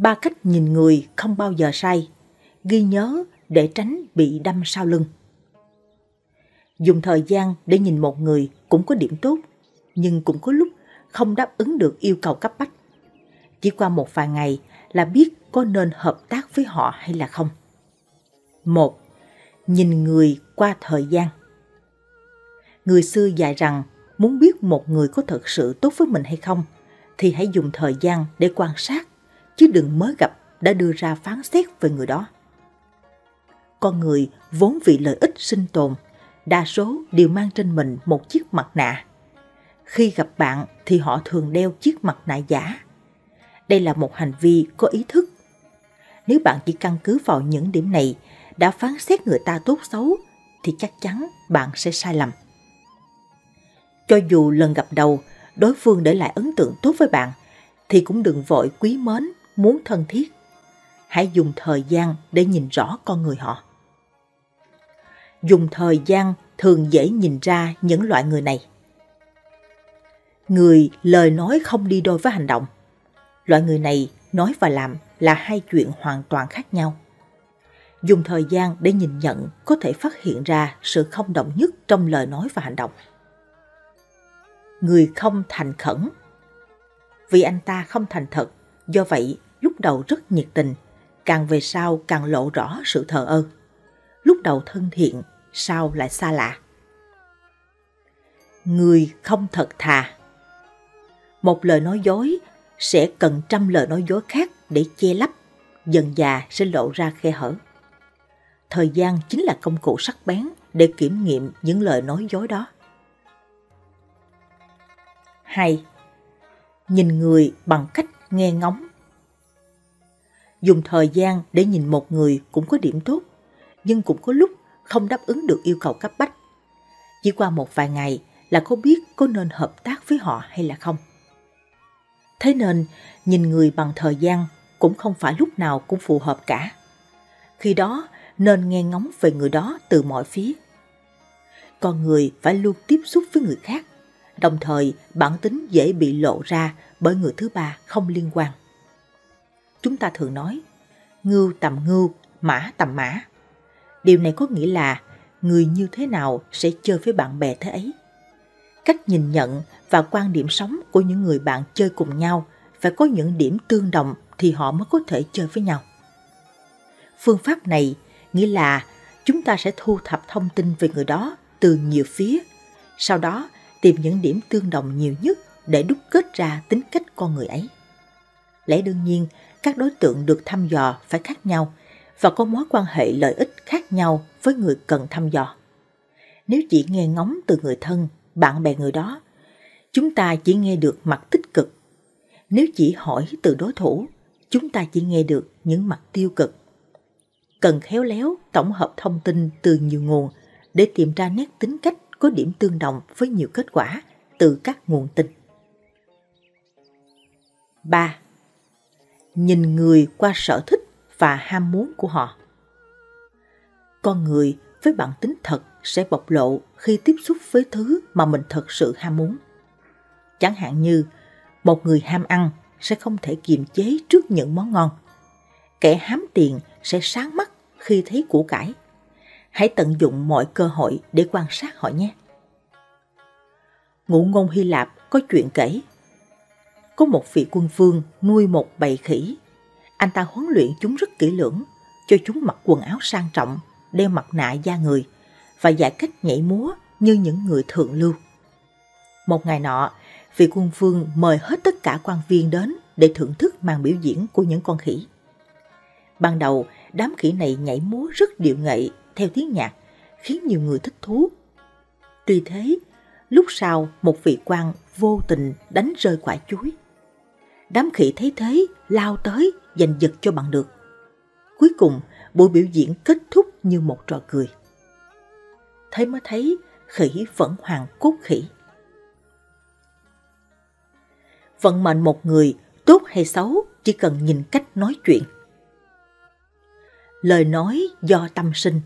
Ba cách nhìn người không bao giờ sai, ghi nhớ để tránh bị đâm sau lưng. Dùng thời gian để nhìn một người cũng có điểm tốt, nhưng cũng có lúc không đáp ứng được yêu cầu cấp bách. Chỉ qua một vài ngày là biết có nên hợp tác với họ hay là không. Một, nhìn người qua thời gian. Người xưa dạy rằng muốn biết một người có thật sự tốt với mình hay không thì hãy dùng thời gian để quan sát chứ đừng mới gặp đã đưa ra phán xét về người đó. Con người vốn vì lợi ích sinh tồn, đa số đều mang trên mình một chiếc mặt nạ. Khi gặp bạn thì họ thường đeo chiếc mặt nạ giả. Đây là một hành vi có ý thức. Nếu bạn chỉ căn cứ vào những điểm này đã phán xét người ta tốt xấu thì chắc chắn bạn sẽ sai lầm. Cho dù lần gặp đầu đối phương để lại ấn tượng tốt với bạn thì cũng đừng vội quý mến, muốn thân thiết. Hãy dùng thời gian để nhìn rõ con người họ. Dùng thời gian thường dễ nhìn ra những loại người này. Người lời nói không đi đôi với hành động. Loại người này nói và làm là hai chuyện hoàn toàn khác nhau. Dùng thời gian để nhìn nhận có thể phát hiện ra sự không đồng nhất trong lời nói và hành động người không thành khẩn. Vì anh ta không thành thật, do vậy lúc đầu rất nhiệt tình, càng về sau càng lộ rõ sự thờ ơ. Lúc đầu thân thiện, sau lại xa lạ. Người không thật thà Một lời nói dối sẽ cần trăm lời nói dối khác để che lấp, dần già sẽ lộ ra khe hở. Thời gian chính là công cụ sắc bén để kiểm nghiệm những lời nói dối đó. 2. Nhìn người bằng cách nghe ngóng. Dùng thời gian để nhìn một người cũng có điểm tốt, nhưng cũng có lúc không đáp ứng được yêu cầu cấp bách. Chỉ qua một vài ngày là có biết có nên hợp tác với họ hay là không. Thế nên, nhìn người bằng thời gian cũng không phải lúc nào cũng phù hợp cả. Khi đó, nên nghe ngóng về người đó từ mọi phía. Con người phải luôn tiếp xúc với người khác đồng thời bản tính dễ bị lộ ra bởi người thứ ba không liên quan. Chúng ta thường nói, ngưu tầm ngưu, mã tầm mã. Điều này có nghĩa là người như thế nào sẽ chơi với bạn bè thế ấy. Cách nhìn nhận và quan điểm sống của những người bạn chơi cùng nhau phải có những điểm tương đồng thì họ mới có thể chơi với nhau. Phương pháp này nghĩa là chúng ta sẽ thu thập thông tin về người đó từ nhiều phía, sau đó tìm những điểm tương đồng nhiều nhất để đúc kết ra tính cách con người ấy. Lẽ đương nhiên, các đối tượng được thăm dò phải khác nhau và có mối quan hệ lợi ích khác nhau với người cần thăm dò. Nếu chỉ nghe ngóng từ người thân, bạn bè người đó, chúng ta chỉ nghe được mặt tích cực. Nếu chỉ hỏi từ đối thủ, chúng ta chỉ nghe được những mặt tiêu cực. Cần khéo léo tổng hợp thông tin từ nhiều nguồn để tìm ra nét tính cách có điểm tương đồng với nhiều kết quả từ các nguồn tin. 3. Nhìn người qua sở thích và ham muốn của họ. Con người với bản tính thật sẽ bộc lộ khi tiếp xúc với thứ mà mình thật sự ham muốn. Chẳng hạn như, một người ham ăn sẽ không thể kiềm chế trước những món ngon. Kẻ hám tiền sẽ sáng mắt khi thấy củ cải hãy tận dụng mọi cơ hội để quan sát họ nhé. Ngụ ngôn Hy Lạp có chuyện kể. Có một vị quân vương nuôi một bầy khỉ. Anh ta huấn luyện chúng rất kỹ lưỡng, cho chúng mặc quần áo sang trọng, đeo mặt nạ da người và dạy cách nhảy múa như những người thượng lưu. Một ngày nọ, vị quân vương mời hết tất cả quan viên đến để thưởng thức màn biểu diễn của những con khỉ. Ban đầu, đám khỉ này nhảy múa rất điệu nghệ theo tiếng nhạc, khiến nhiều người thích thú. Tuy thế, lúc sau một vị quan vô tình đánh rơi quả chuối. Đám khỉ thấy thế, lao tới, giành giật cho bằng được. Cuối cùng, buổi biểu diễn kết thúc như một trò cười. Thế mới thấy khỉ vẫn hoàng cốt khỉ. Vận mệnh một người, tốt hay xấu, chỉ cần nhìn cách nói chuyện. Lời nói do tâm sinh,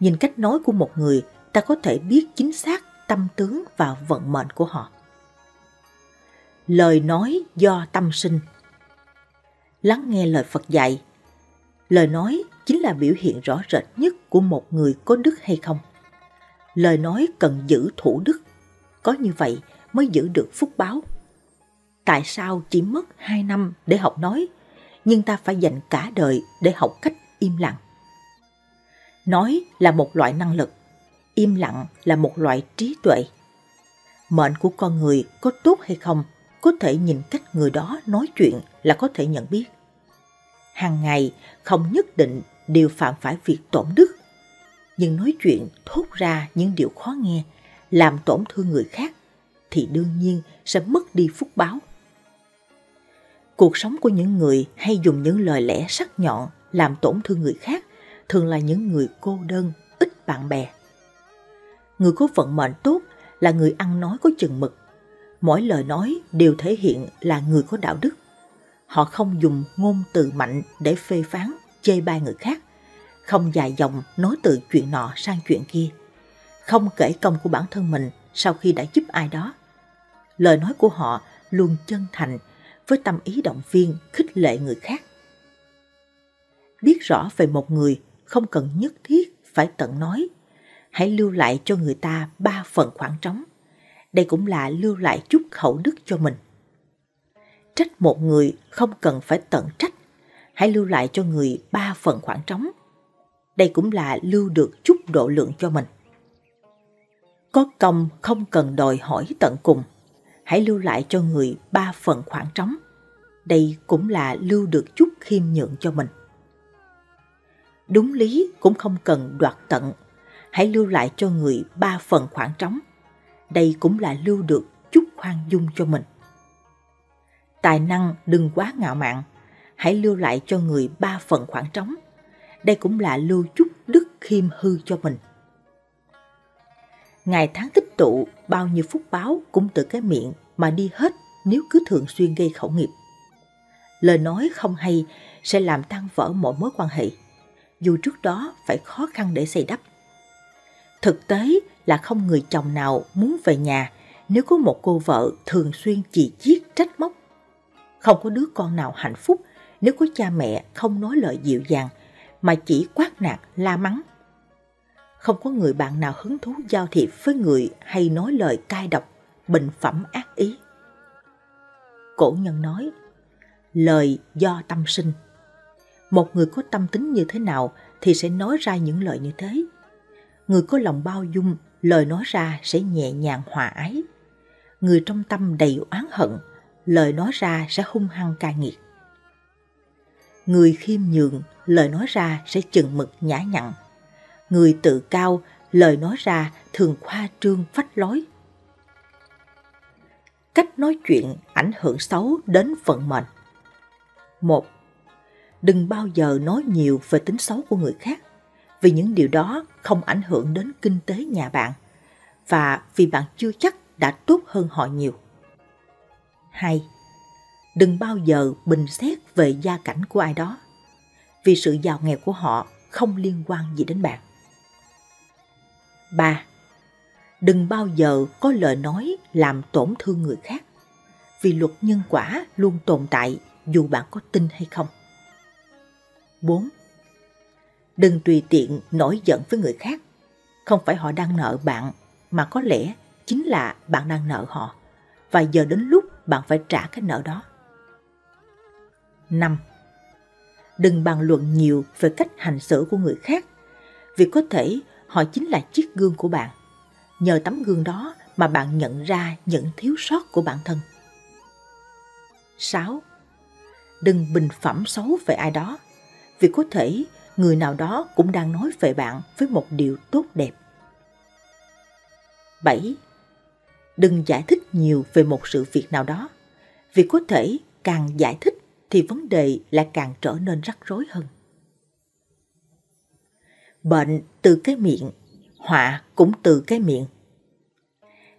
nhìn cách nói của một người, ta có thể biết chính xác tâm tướng và vận mệnh của họ. Lời nói do tâm sinh lắng nghe lời Phật dạy. Lời nói chính là biểu hiện rõ rệt nhất của một người có đức hay không. Lời nói cần giữ thủ đức, có như vậy mới giữ được phúc báo. Tại sao chỉ mất 2 năm để học nói, nhưng ta phải dành cả đời để học cách im lặng? Nói là một loại năng lực, im lặng là một loại trí tuệ. Mệnh của con người có tốt hay không, có thể nhìn cách người đó nói chuyện là có thể nhận biết. Hàng ngày không nhất định đều phạm phải việc tổn đức, nhưng nói chuyện thốt ra những điều khó nghe, làm tổn thương người khác, thì đương nhiên sẽ mất đi phúc báo. Cuộc sống của những người hay dùng những lời lẽ sắc nhọn làm tổn thương người khác thường là những người cô đơn, ít bạn bè. Người có vận mệnh tốt là người ăn nói có chừng mực. Mỗi lời nói đều thể hiện là người có đạo đức. Họ không dùng ngôn từ mạnh để phê phán, chê bai người khác. Không dài dòng nói từ chuyện nọ sang chuyện kia. Không kể công của bản thân mình sau khi đã giúp ai đó. Lời nói của họ luôn chân thành với tâm ý động viên, khích lệ người khác. Biết rõ về một người không cần nhất thiết phải tận nói. Hãy lưu lại cho người ta ba phần khoảng trống. Đây cũng là lưu lại chút khẩu đức cho mình. Trách một người không cần phải tận trách. Hãy lưu lại cho người ba phần khoảng trống. Đây cũng là lưu được chút độ lượng cho mình. Có công không cần đòi hỏi tận cùng. Hãy lưu lại cho người ba phần khoảng trống. Đây cũng là lưu được chút khiêm nhượng cho mình đúng lý cũng không cần đoạt tận. Hãy lưu lại cho người ba phần khoảng trống. Đây cũng là lưu được chút khoan dung cho mình. Tài năng đừng quá ngạo mạn. Hãy lưu lại cho người ba phần khoảng trống. Đây cũng là lưu chút đức khiêm hư cho mình. Ngày tháng tích tụ, bao nhiêu phúc báo cũng từ cái miệng mà đi hết nếu cứ thường xuyên gây khẩu nghiệp. Lời nói không hay sẽ làm tan vỡ mọi mối quan hệ dù trước đó phải khó khăn để xây đắp. Thực tế là không người chồng nào muốn về nhà nếu có một cô vợ thường xuyên chỉ chiết trách móc. Không có đứa con nào hạnh phúc nếu có cha mẹ không nói lời dịu dàng mà chỉ quát nạt la mắng. Không có người bạn nào hứng thú giao thiệp với người hay nói lời cay độc, bình phẩm ác ý. Cổ nhân nói, lời do tâm sinh một người có tâm tính như thế nào thì sẽ nói ra những lời như thế. Người có lòng bao dung, lời nói ra sẽ nhẹ nhàng hòa ái. Người trong tâm đầy oán hận, lời nói ra sẽ hung hăng cay nghiệt. Người khiêm nhường, lời nói ra sẽ chừng mực nhã nhặn. Người tự cao, lời nói ra thường khoa trương phách lối. Cách nói chuyện ảnh hưởng xấu đến vận mệnh. một đừng bao giờ nói nhiều về tính xấu của người khác, vì những điều đó không ảnh hưởng đến kinh tế nhà bạn và vì bạn chưa chắc đã tốt hơn họ nhiều. 2. Đừng bao giờ bình xét về gia cảnh của ai đó, vì sự giàu nghèo của họ không liên quan gì đến bạn. 3. Đừng bao giờ có lời nói làm tổn thương người khác, vì luật nhân quả luôn tồn tại dù bạn có tin hay không. 4. Đừng tùy tiện nổi giận với người khác. Không phải họ đang nợ bạn, mà có lẽ chính là bạn đang nợ họ. Và giờ đến lúc bạn phải trả cái nợ đó. 5. Đừng bàn luận nhiều về cách hành xử của người khác, vì có thể họ chính là chiếc gương của bạn. Nhờ tấm gương đó mà bạn nhận ra những thiếu sót của bản thân. 6. Đừng bình phẩm xấu về ai đó, vì có thể người nào đó cũng đang nói về bạn với một điều tốt đẹp. 7. Đừng giải thích nhiều về một sự việc nào đó, vì có thể càng giải thích thì vấn đề lại càng trở nên rắc rối hơn. Bệnh từ cái miệng, họa cũng từ cái miệng.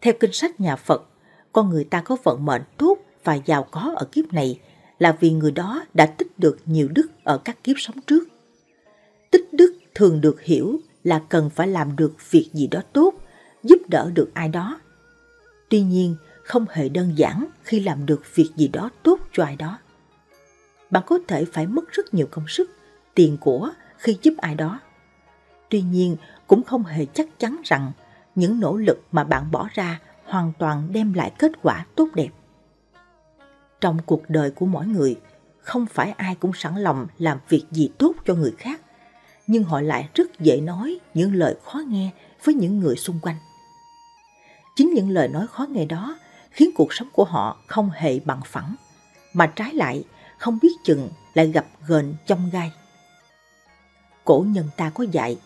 Theo kinh sách nhà Phật, con người ta có vận mệnh tốt và giàu có ở kiếp này là vì người đó đã tích được nhiều đức ở các kiếp sống trước. Tích đức thường được hiểu là cần phải làm được việc gì đó tốt, giúp đỡ được ai đó. Tuy nhiên, không hề đơn giản khi làm được việc gì đó tốt cho ai đó. Bạn có thể phải mất rất nhiều công sức, tiền của khi giúp ai đó. Tuy nhiên, cũng không hề chắc chắn rằng những nỗ lực mà bạn bỏ ra hoàn toàn đem lại kết quả tốt đẹp. Trong cuộc đời của mỗi người, không phải ai cũng sẵn lòng làm việc gì tốt cho người khác, nhưng họ lại rất dễ nói những lời khó nghe với những người xung quanh. Chính những lời nói khó nghe đó khiến cuộc sống của họ không hề bằng phẳng, mà trái lại không biết chừng lại gặp gền trong gai. Cổ nhân ta có dạy,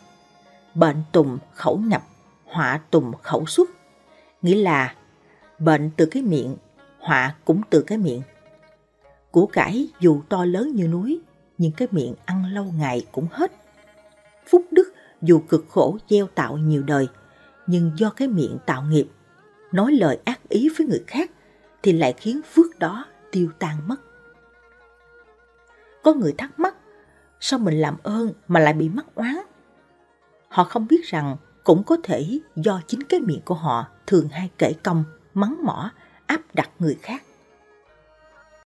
bệnh tùng khẩu nhập, họa tùng khẩu xuất, nghĩa là bệnh từ cái miệng, họa cũng từ cái miệng. Củ cải dù to lớn như núi, nhưng cái miệng ăn lâu ngày cũng hết. Phúc đức dù cực khổ gieo tạo nhiều đời, nhưng do cái miệng tạo nghiệp, nói lời ác ý với người khác thì lại khiến phước đó tiêu tan mất. Có người thắc mắc, sao mình làm ơn mà lại bị mắc oán? Họ không biết rằng cũng có thể do chính cái miệng của họ thường hay kể công, mắng mỏ, áp đặt người khác.